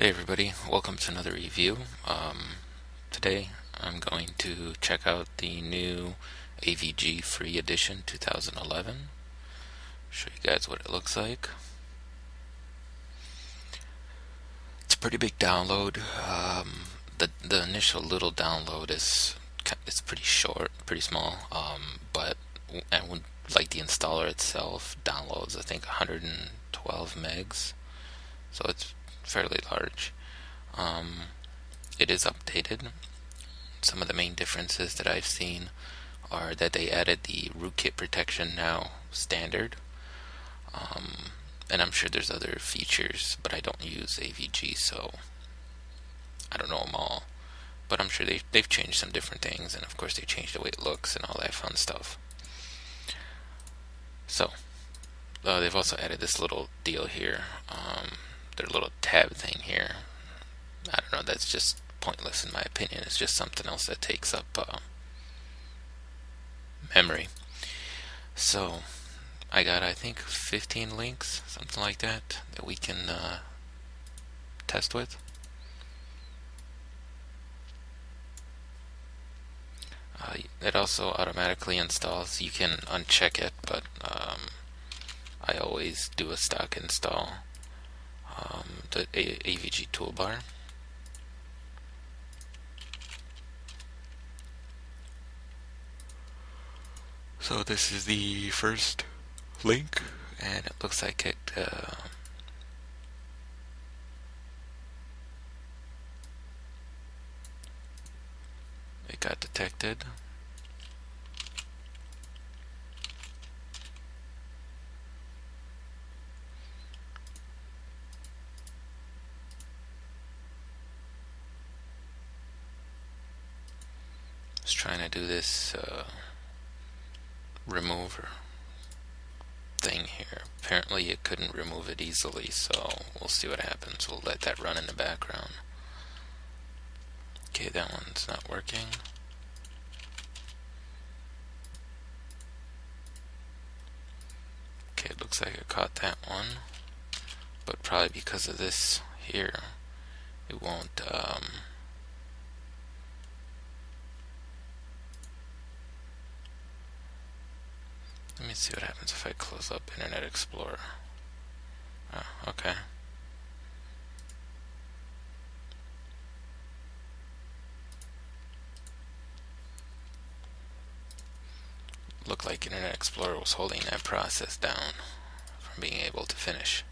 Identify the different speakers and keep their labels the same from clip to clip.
Speaker 1: Hey everybody, welcome to another review. Um, today I'm going to check out the new AVG Free Edition 2011. Show you guys what it looks like. It's a pretty big download. Um, the the initial little download is it's pretty short, pretty small, um, but and like the installer itself downloads I think 112 megs, so it's fairly large. Um, it is updated. Some of the main differences that I've seen are that they added the rootkit protection now standard. Um, and I'm sure there's other features, but I don't use AVG, so I don't know them all. But I'm sure they, they've changed some different things, and of course they changed the way it looks and all that fun stuff. So, uh, they've also added this little deal here. Um, their little tab thing here. I don't know, that's just pointless in my opinion. It's just something else that takes up uh, memory. So, I got, I think, 15 links, something like that, that we can uh, test with. Uh, it also automatically installs. You can uncheck it, but um, I always do a stock install um, the AVG toolbar. So this is the first link, and it looks like it. Uh, it got detected. Trying to do this uh, remover thing here. Apparently it couldn't remove it easily, so we'll see what happens. We'll let that run in the background. Okay, that one's not working. Okay, it looks like I caught that one. But probably because of this here, it won't um, Let me see what happens if I close up Internet Explorer. Oh, okay. Looked like Internet Explorer was holding that process down from being able to finish.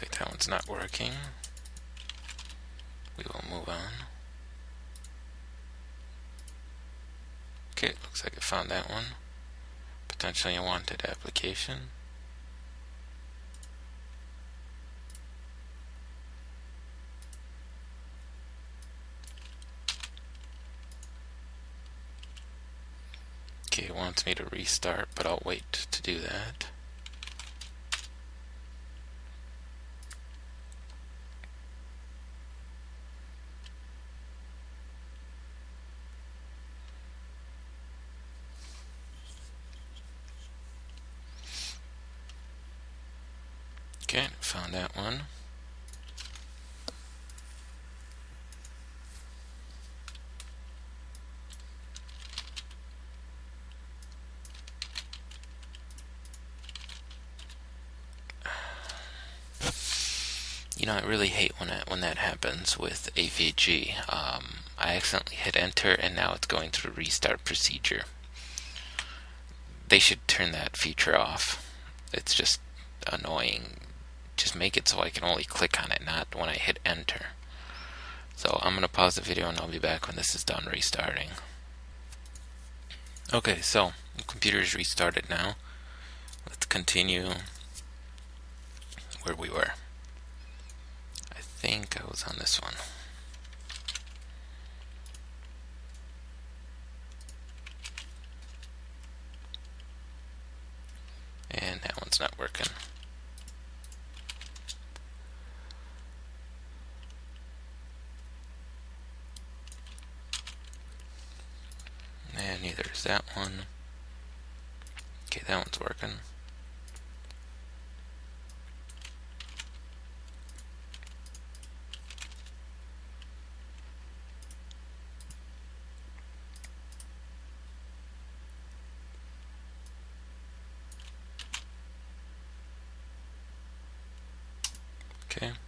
Speaker 1: Looks like that one's not working. We will move on. Okay, looks like I found that one. Potentially a wanted application. Okay, it wants me to restart, but I'll wait to do that. Okay, found that one. You know, I really hate when that when that happens with AVG. Um, I accidentally hit enter, and now it's going through restart procedure. They should turn that feature off. It's just annoying just make it so I can only click on it, not when I hit enter. So I'm going to pause the video and I'll be back when this is done restarting. Okay, so the computer is restarted now. Let's continue where we were. I think I was on this one. And that one's not working. and neither is that one. Okay, that one's working. Okay.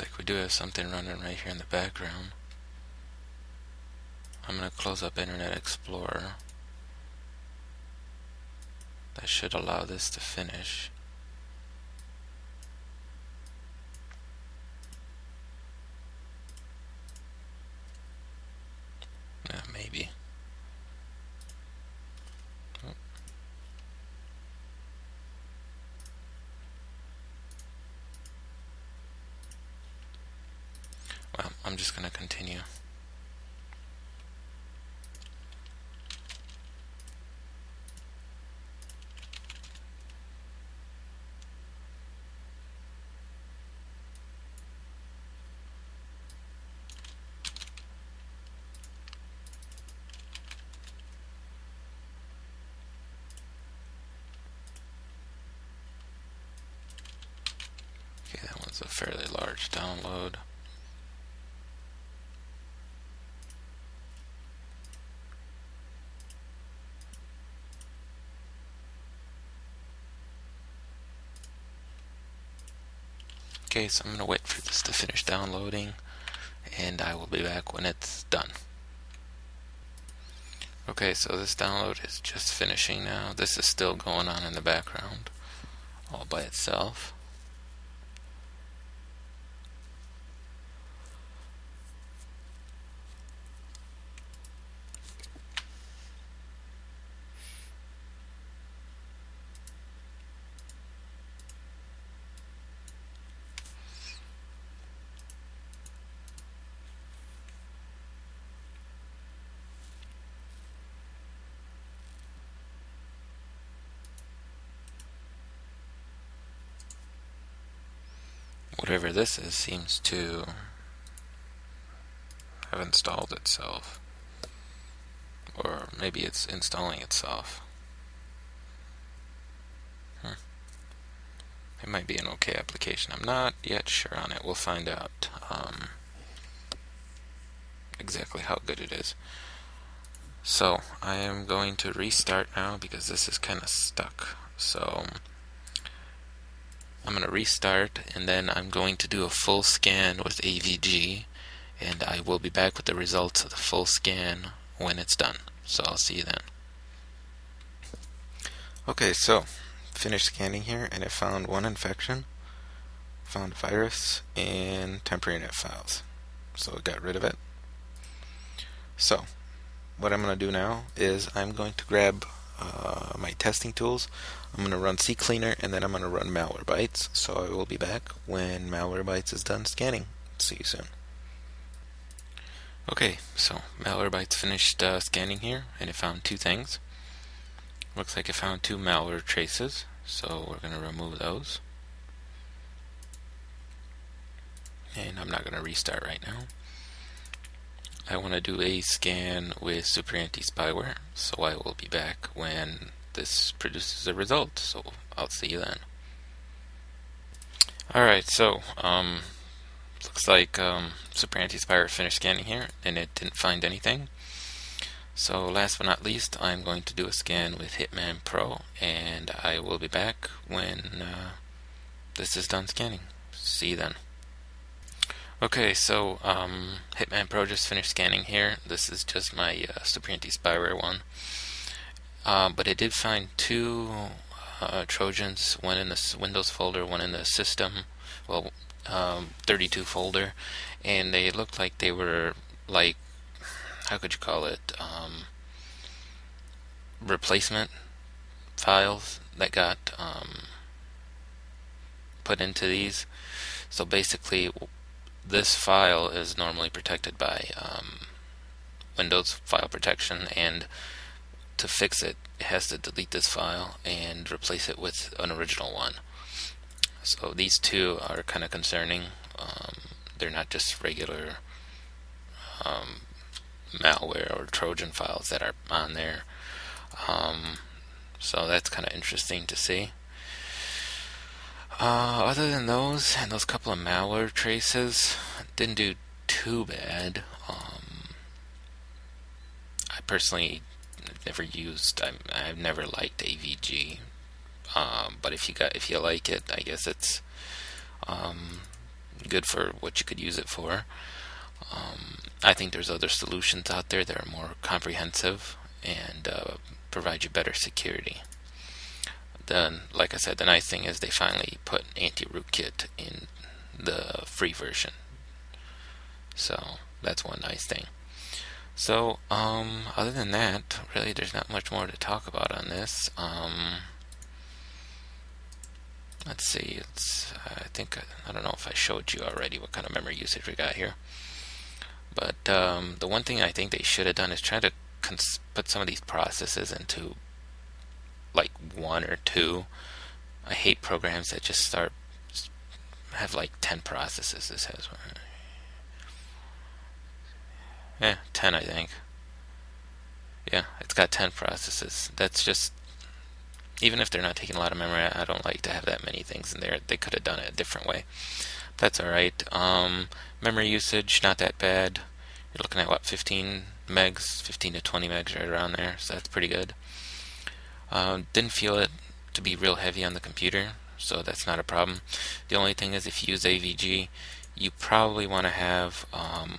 Speaker 1: Like we do have something running right here in the background. I'm going to close up Internet Explorer. That should allow this to finish. Yeah, maybe. Oh. Well, I'm just going to continue. Okay, that one's a fairly large download. So I'm going to wait for this to finish downloading and I will be back when it's done. Okay, so this download is just finishing now. This is still going on in the background all by itself. Whatever this is seems to have installed itself. Or maybe it's installing itself. Hmm. It might be an okay application. I'm not yet sure on it. We'll find out um, exactly how good it is. So, I am going to restart now because this is kind of stuck. So, I'm going to restart and then I'm going to do a full scan with AVG and I will be back with the results of the full scan when it's done. So I'll see you then. Okay, so finished scanning here and it found one infection, found virus, and temporary net files. So it got rid of it. So what I'm going to do now is I'm going to grab uh, testing tools. I'm going to run CCleaner and then I'm going to run Malwarebytes. So I will be back when Malwarebytes is done scanning. See you soon. Okay, so Malwarebytes finished uh, scanning here and it found two things. Looks like it found two malware traces, so we're going to remove those. And I'm not going to restart right now. I want to do a scan with super anti-spyware, so I will be back when this produces a result, so I'll see you then. Alright, so, um, looks like um, super anti-spyware finished scanning here, and it didn't find anything. So last but not least, I'm going to do a scan with Hitman Pro, and I will be back when uh, this is done scanning. See you then. Okay, so um, Hitman Pro just finished scanning here. This is just my uh, super anti-spyware one. Uh, but it did find two uh, Trojans, one in the Windows folder, one in the system, well, um, 32 folder, and they looked like they were like, how could you call it, um, replacement files that got um, put into these. So basically, this file is normally protected by um, Windows file protection, and to fix it, it has to delete this file and replace it with an original one. So these two are kind of concerning. Um, they're not just regular um, malware or Trojan files that are on there. Um, so that's kind of interesting to see. Uh, other than those and those couple of malware traces, didn't do too bad. Um, I personally never used. i have never liked AVG, um, but if you got if you like it, I guess it's um, good for what you could use it for. Um, I think there's other solutions out there that are more comprehensive and uh, provide you better security. Then, like I said, the nice thing is they finally put anti-rootkit in the free version. So that's one nice thing. So, um, other than that, really, there's not much more to talk about on this. Um, let's see. It's I think I don't know if I showed you already what kind of memory usage we got here. But um, the one thing I think they should have done is try to put some of these processes into like one or two. I hate programs that just start have like 10 processes. This has yeah, 10 I think. Yeah, it's got 10 processes. That's just even if they're not taking a lot of memory, I don't like to have that many things in there. They could have done it a different way. That's alright. Um, memory usage, not that bad. You're looking at what, 15 megs, 15 to 20 megs right around there, so that's pretty good. Um, didn't feel it to be real heavy on the computer, so that's not a problem. The only thing is if you use AVG, you probably want to have um,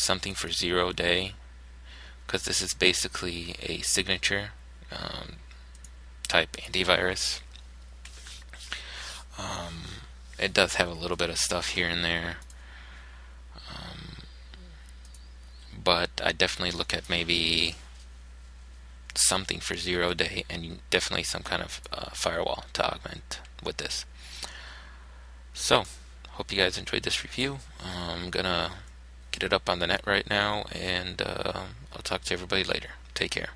Speaker 1: something for zero day, because this is basically a signature um, type antivirus. Um, it does have a little bit of stuff here and there. Um, but I definitely look at maybe something for zero day and definitely some kind of uh, firewall to augment with this. So, hope you guys enjoyed this review. I'm gonna it up on the net right now, and uh, I'll talk to everybody later. Take care.